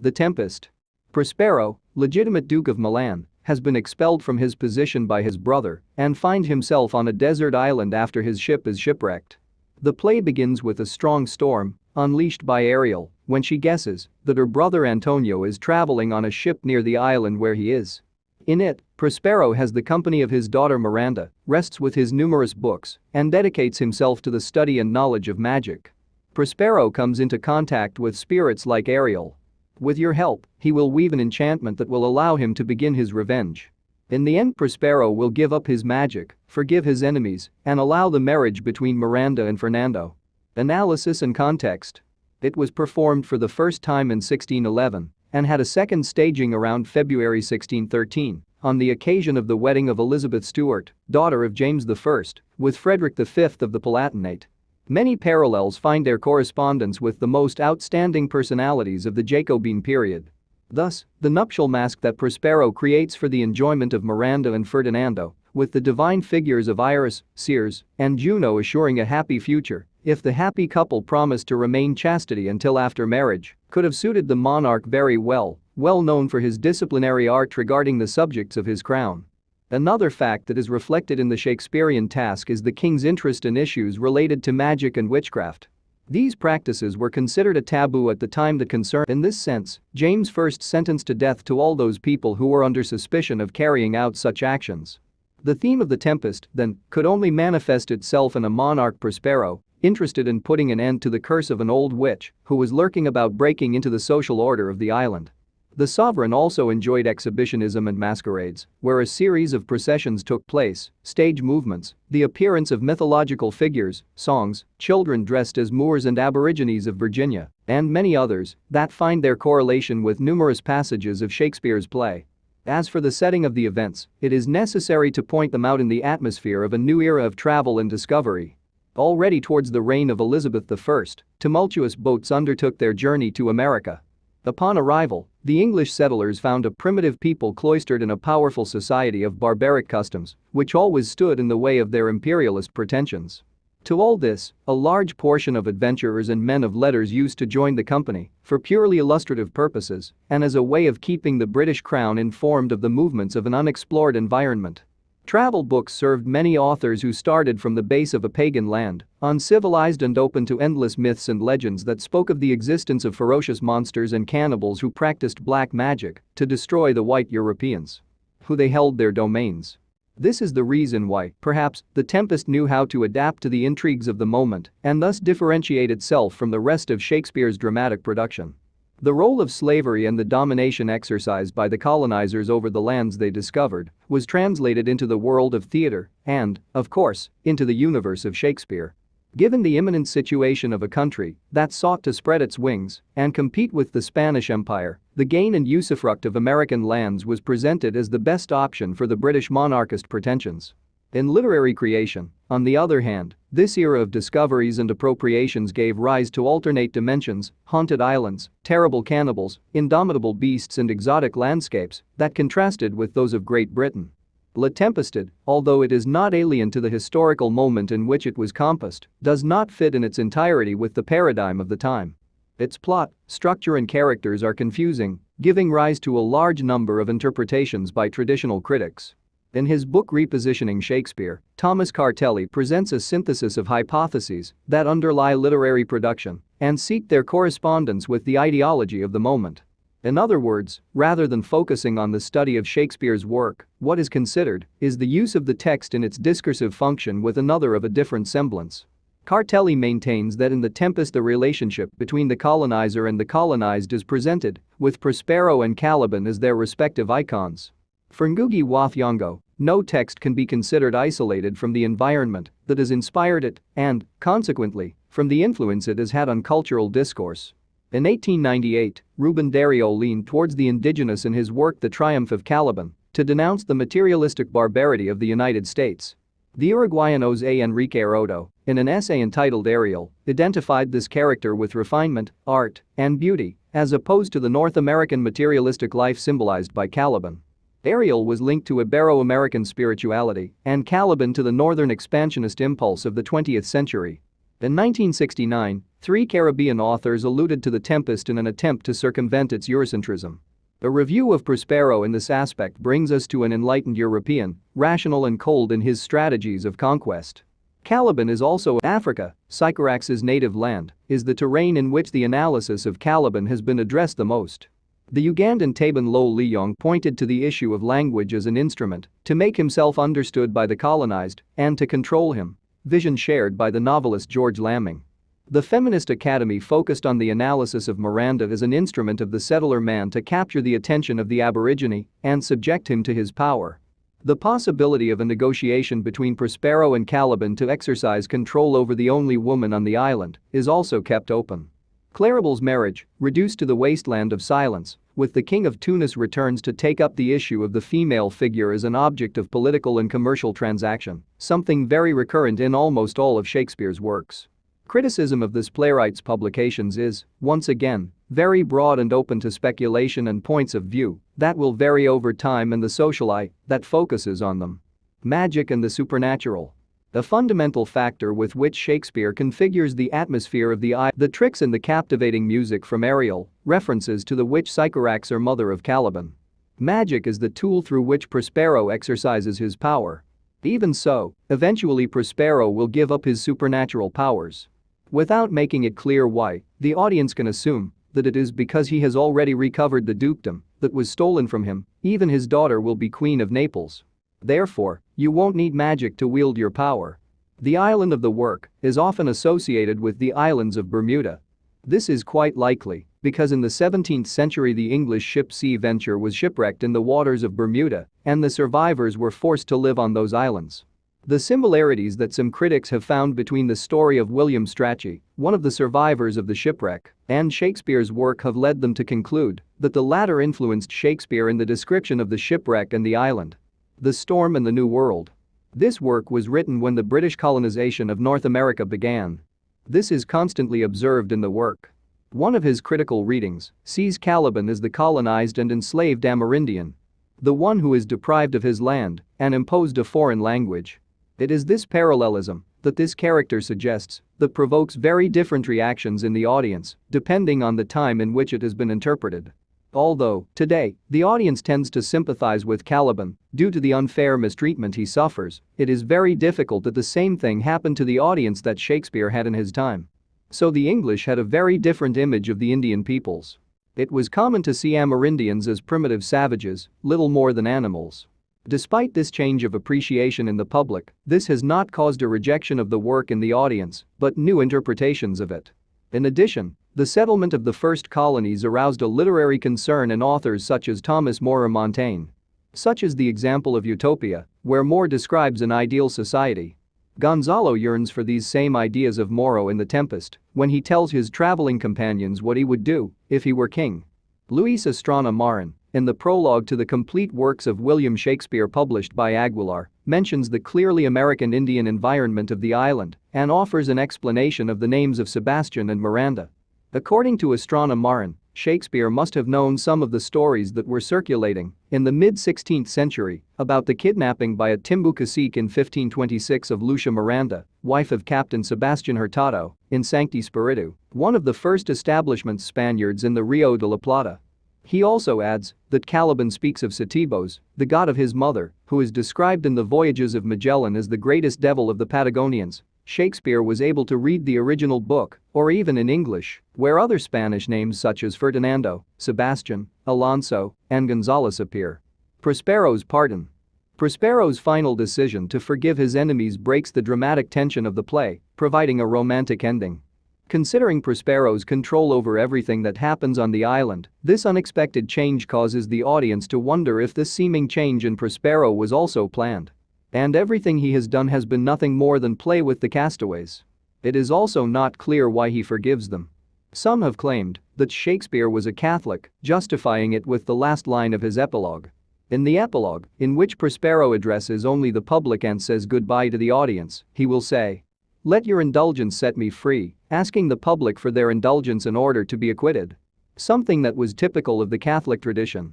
The Tempest. Prospero, legitimate Duke of Milan, has been expelled from his position by his brother and finds himself on a desert island after his ship is shipwrecked. The play begins with a strong storm unleashed by Ariel when she guesses that her brother Antonio is traveling on a ship near the island where he is. In it, Prospero has the company of his daughter Miranda, rests with his numerous books, and dedicates himself to the study and knowledge of magic. Prospero comes into contact with spirits like Ariel. With your help, he will weave an enchantment that will allow him to begin his revenge. In the end Prospero will give up his magic, forgive his enemies, and allow the marriage between Miranda and Fernando. Analysis and context. It was performed for the first time in 1611 and had a second staging around February 1613 on the occasion of the wedding of Elizabeth Stuart, daughter of James I, with Frederick V of the Palatinate. Many parallels find their correspondence with the most outstanding personalities of the Jacobean period. Thus, the nuptial masque that Prospero creates for the enjoyment of Miranda and Ferdinando, with the divine figures of Iris, Ceres, and Juno assuring a happy future, if the happy couple promised to remain chastity until after marriage, could have suited the monarch very well, well known for his disciplinary art regarding the subjects of his crown. Another fact that is reflected in the Shakespearean task is the king's interest in issues related to magic and witchcraft. These practices were considered a taboo at the time the concern in this sense, James first sentenced to death to all those people who were under suspicion of carrying out such actions. The theme of the Tempest, then, could only manifest itself in a monarch Prospero, interested in putting an end to the curse of an old witch who was lurking about breaking into the social order of the island. The sovereign also enjoyed exhibitionism and masquerades, where a series of processions took place, stage movements, the appearance of mythological figures, songs, children dressed as Moors and Aborigines of Virginia, and many others that find their correlation with numerous passages of Shakespeare's play. As for the setting of the events, it is necessary to point them out in the atmosphere of a new era of travel and discovery. Already towards the reign of Elizabeth I, tumultuous boats undertook their journey to America. Upon arrival, the English settlers found a primitive people cloistered in a powerful society of barbaric customs, which always stood in the way of their imperialist pretensions. To all this, a large portion of adventurers and men of letters used to join the company for purely illustrative purposes and as a way of keeping the British crown informed of the movements of an unexplored environment. Travel books served many authors who started from the base of a pagan land, uncivilized and open to endless myths and legends that spoke of the existence of ferocious monsters and cannibals who practiced black magic to destroy the white Europeans. Who they held their domains. This is the reason why, perhaps, The Tempest knew how to adapt to the intrigues of the moment and thus differentiate itself from the rest of Shakespeare's dramatic production. The role of slavery and the domination exercised by the colonizers over the lands they discovered was translated into the world of theater and, of course, into the universe of Shakespeare. Given the imminent situation of a country that sought to spread its wings and compete with the Spanish Empire, the gain and usufruct of American lands was presented as the best option for the British monarchist pretensions. In literary creation, on the other hand, this era of discoveries and appropriations gave rise to alternate dimensions, haunted islands, terrible cannibals, indomitable beasts and exotic landscapes that contrasted with those of Great Britain. La Tempestade, although it is not alien to the historical moment in which it was compassed, does not fit in its entirety with the paradigm of the time. Its plot, structure and characters are confusing, giving rise to a large number of interpretations by traditional critics. In his book Repositioning Shakespeare, Thomas Cartelli presents a synthesis of hypotheses that underlie literary production and seek their correspondence with the ideology of the moment. In other words, rather than focusing on the study of Shakespeare's work, what is considered is the use of the text in its discursive function with another of a different semblance. Cartelli maintains that in The Tempest the relationship between the colonizer and the colonized is presented, with Prospero and Caliban as their respective icons. For Ngugi wa Thiong'o, no text can be considered isolated from the environment that has inspired it and, consequently, from the influence it has had on cultural discourse. In 1898, Ruben Dario leaned towards the indigenous in his work The Triumph of Caliban to denounce the materialistic barbarity of the United States. The Uruguayan José Enrique Arroto, in an essay entitled Ariel, identified this character with refinement, art, and beauty, as opposed to the North American materialistic life symbolized by Caliban. Ariel was linked to Ibero-American spirituality and Caliban to the northern expansionist impulse of the 20th century. In 1969, Three Caribbean authors alluded to The Tempest in an attempt to circumvent its Eurocentrism. A review of Prospero in this aspect brings us to an enlightened European, rational and cold in his strategies of conquest. Caliban is also Africa, Sycorax's native land, is the terrain in which the analysis of Caliban has been addressed the most. The Ugandan Taban Lo Liyong pointed to the issue of language as an instrument to make himself understood by the colonized and to control him, vision shared by the novelist George Lamming. The Feminist Academy focused on the analysis of Miranda as an instrument of the settler man to capture the attention of the Aborigine and subject him to his power. The possibility of a negotiation between Prospero and Caliban to exercise control over the only woman on the island is also kept open. Claribel's marriage, reduced to the wasteland of silence, with the king of Tunis returns to take up the issue of the female figure as an object of political and commercial transaction, something very recurrent in almost all of Shakespeare's works. Criticism of this playwright's publications is, once again, very broad and open to speculation and points of view that will vary over time and the social eye that focuses on them. Magic and the supernatural. A fundamental factor with which Shakespeare configures the atmosphere of the eye, the tricks and the captivating music from Ariel, references to the witch Sycorax or mother of Caliban. Magic is the tool through which Prospero exercises his power. Even so, eventually Prospero will give up his supernatural powers. Without making it clear why, the audience can assume that it is because he has already recovered the dukedom that was stolen from him, even his daughter will be queen of Naples. Therefore, you won't need magic to wield your power. The island of the work is often associated with the islands of Bermuda. This is quite likely because in the 17th century the English ship Sea Venture was shipwrecked in the waters of Bermuda and the survivors were forced to live on those islands. The similarities that some critics have found between the story of William Strachey, one of the survivors of the shipwreck, and Shakespeare's work have led them to conclude that the latter influenced Shakespeare in the description of the shipwreck and the island. The Storm and the New World. This work was written when the British colonization of North America began. This is constantly observed in the work. One of his critical readings sees Caliban as the colonized and enslaved Amerindian. The one who is deprived of his land and imposed a foreign language. It is this parallelism that this character suggests that provokes very different reactions in the audience depending on the time in which it has been interpreted. Although, today, the audience tends to sympathize with Caliban due to the unfair mistreatment he suffers, it is very difficult that the same thing happened to the audience that Shakespeare had in his time. So the English had a very different image of the Indian peoples. It was common to see Amerindians as primitive savages, little more than animals. Despite this change of appreciation in the public, this has not caused a rejection of the work in the audience, but new interpretations of it. In addition, the settlement of the first colonies aroused a literary concern in authors such as Thomas More or Montaigne. Such is the example of Utopia, where More describes an ideal society. Gonzalo yearns for these same ideas of Moro in The Tempest when he tells his traveling companions what he would do if he were king. Luis Astrana Marin, in the prologue to the complete works of William Shakespeare published by Aguilar, mentions the clearly American Indian environment of the island and offers an explanation of the names of Sebastian and Miranda. According to Astrana Marin, Shakespeare must have known some of the stories that were circulating in the mid-16th century about the kidnapping by a Timbu cacique in 1526 of Lucia Miranda, wife of Captain Sebastian Hurtado, in Sancti Spiritu, one of the first establishments Spaniards in the Rio de la Plata. He also adds that Caliban speaks of Setebos, the god of his mother, who is described in the Voyages of Magellan as the greatest devil of the Patagonians. Shakespeare was able to read the original book, or even in English, where other Spanish names such as Ferdinando, Sebastian, Alonso, and Gonzales appear. Prospero's pardon. Prospero's final decision to forgive his enemies breaks the dramatic tension of the play, providing a romantic ending. Considering Prospero's control over everything that happens on the island, this unexpected change causes the audience to wonder if this seeming change in Prospero was also planned. And everything he has done has been nothing more than play with the castaways. It is also not clear why he forgives them. Some have claimed that Shakespeare was a Catholic, justifying it with the last line of his epilogue. In the epilogue, in which Prospero addresses only the public and says goodbye to the audience, he will say, let your indulgence set me free, asking the public for their indulgence in order to be acquitted. Something that was typical of the Catholic tradition.